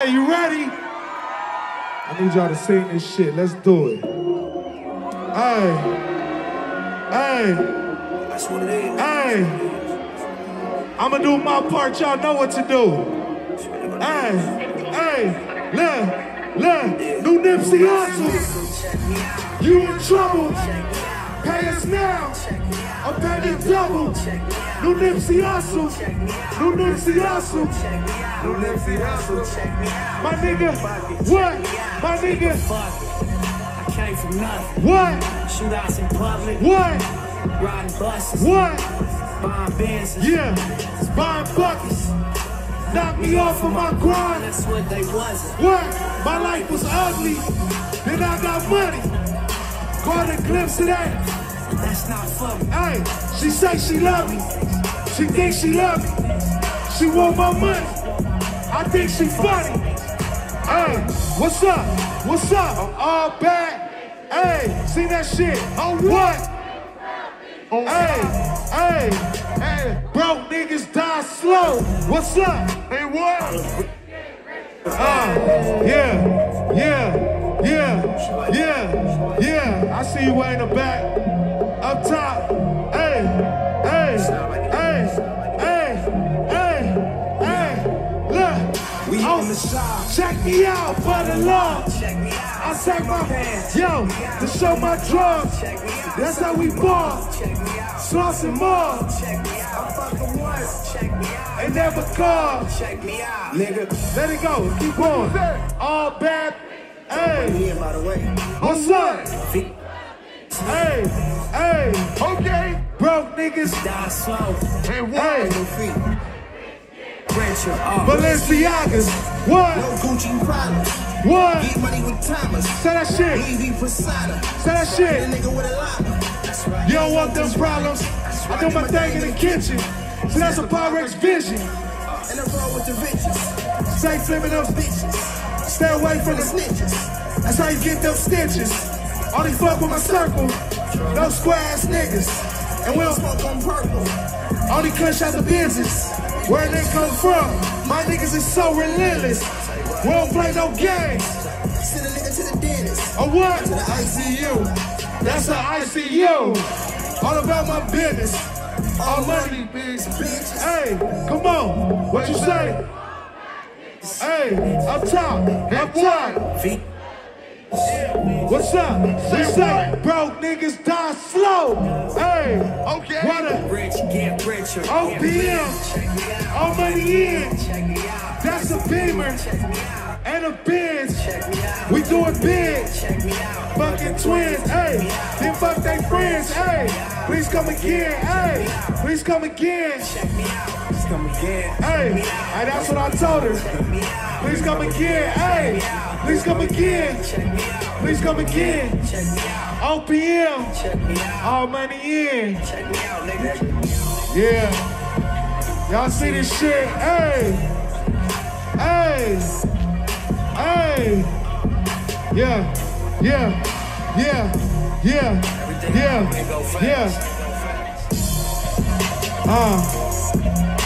Hey, you ready? I need y'all to sing this shit. Let's do it. Hey. Hey. That's what it is. Hey. I'ma do my part. Y'all know what to do. Hey. Hey. Look. Look. New Nipsey Hussle. You in trouble. Pay us now. Or pay the double. New Nipsey Hussle. New Nipsey Hussle. New Nipsey Hussle. My nigga. What? My nigga. I came from nothing. What? Shootouts in public, What? riding buses, What? buying Benzes. Yeah. Buying buckets. Knock me off of my grind. That's what they wasn't. What? My life was ugly. Then I got money. Caught a glimpse of that. That's not for me. Hey, she say she love me. She thinks she love me. She want my money. I think she funny. Hey, what's up? What's up? I'm all bad. Hey, see that shit? Oh, what? Hey, hey, hey, broke niggas die slow. What's up? Hey, what? Ah, yeah, yeah, yeah, way in the back, up top. Hey, hey, hey, hey, hey, hey. Look, We on the side. check me out for the love. Check me out. I sack my yo to show my drugs. Check me out. That's how we ball. Sloss and more. Check me out. I'm fucking once. Check me out. They never call. Check me out. Nigga. Let it go. Keep going. All bad. Hey, Yeah, the way. what's up? Hey, hey. Okay. Broke niggas. Die slow. Hey, No feet. Pressure off. Balenciagas. No What? Gucci problems. What? Get money with timers. Say that shit. Louis V. Prasada. Say that The shit. nigga with a llama. That's right. You don't want them problems. I do my thing in the kitchen. So that's a Pyrex vision. Uh, in the road with the riches. Stay flipping them bitches. Stay away from the snitches. That's how you get them stitches. Only fuck with my circle. No square ass niggas. And we don't Smoke on purple. only cuss out the business. Where they come from. My niggas is so relentless. We don't play no games. Send a nigga to the dentist. Or what? To the ICU. That's the ICU. All about my business. All money, Bitches. Hey, come on. What you say? Hey, up top, up top. Feet. What's up? They say broke niggas die slow. Hey, okay. What a Rich get richer. OPM. All money in. That's a beamer and a Benz. We do it big. Fucking twins. Hey, then fuck they friends. Hey, please come again. Hey, please come again. Let's come again. Hey, hey, that's what I told her. Please come again. Hey, please come again. Please come again. Check me out. OPM. Check me out. All money in. Check me out, nigga. Yeah. Y'all see this shit? Hey. Hey. Hey. Yeah. Yeah. Yeah. Yeah. Yeah. Yeah. Uh.